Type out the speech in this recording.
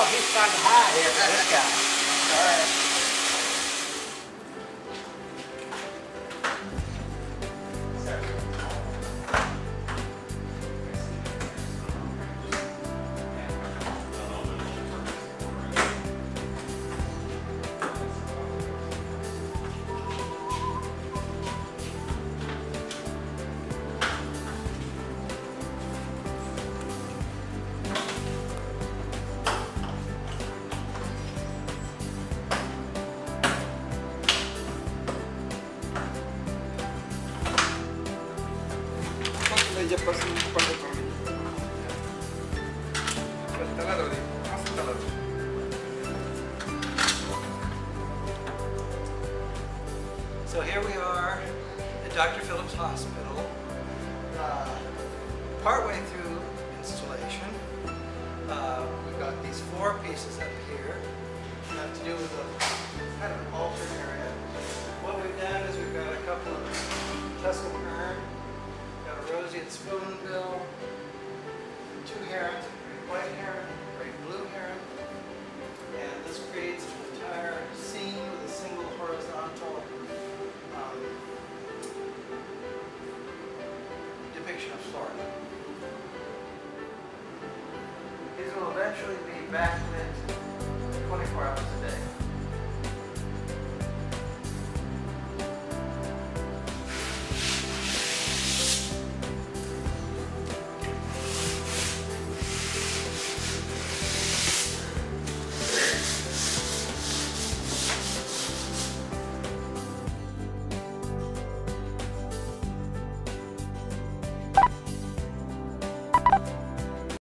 Oh, he's trying to hide here, this guy. So here we are at Dr. Phillips Hospital, uh, partway through installation. Uh, we've got these four pieces up here that have to do with a kind of an altered great spoonbill, two herons, a great white heron, great blue heron, and this creates an entire scene with a single horizontal um, depiction of Florida. These will eventually be backlit 24 hours a day.